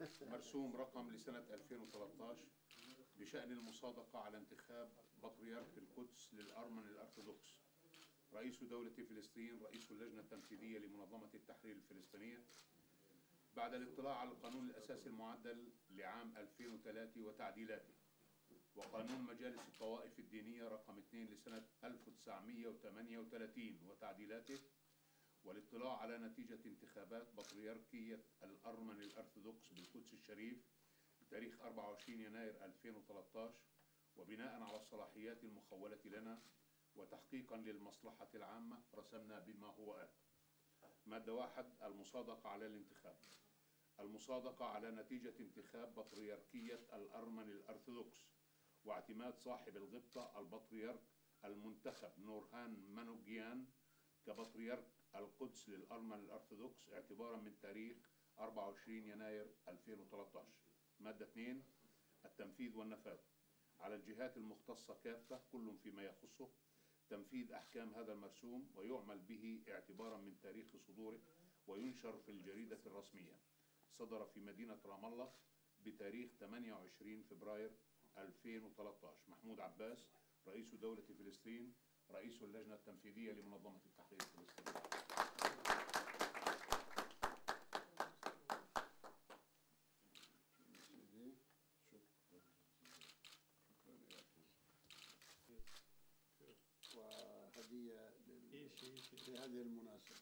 مرسوم رقم لسنة 2013 بشأن المصادقة على انتخاب بطريرك القدس للأرمن الأرثوذكس. رئيس دولة فلسطين رئيس اللجنة التنفيذية لمنظمة التحرير الفلسطينية. بعد الاطلاع على القانون الأساسي المعدل لعام 2003 وتعديلاته. وقانون مجالس الطوائف الدينية رقم 2 لسنة 1938 وتعديلاته. والاطلاع على نتيجة انتخابات بطريركية الأرمن الأرثوذكس بالقدس الشريف بتاريخ 24 يناير 2013 وبناء على الصلاحيات المخولة لنا وتحقيقا للمصلحة العامة رسمنا بما هو آت. مادة واحد المصادقة على الانتخاب. المصادقة على نتيجة انتخاب بطريركية الأرمن الأرثوذكس واعتماد صاحب الغبطة البطريرك المنتخب نورهان مانوجيان كبطريرك القدس للأرمن الأرثوذكس اعتبارا من تاريخ 24 يناير 2013 مادة 2 التنفيذ والنفاذ. على الجهات المختصة كافة كل فيما يخصه تنفيذ أحكام هذا المرسوم ويعمل به اعتبارا من تاريخ صدوره وينشر في الجريدة الرسمية. صدر في مدينة رام الله بتاريخ 28 فبراير 2013 محمود عباس رئيس دولة فلسطين رئيس اللجنة التنفيذية لمنظمة التحرير الفلسطينية. وهدية لهذه المناسبة.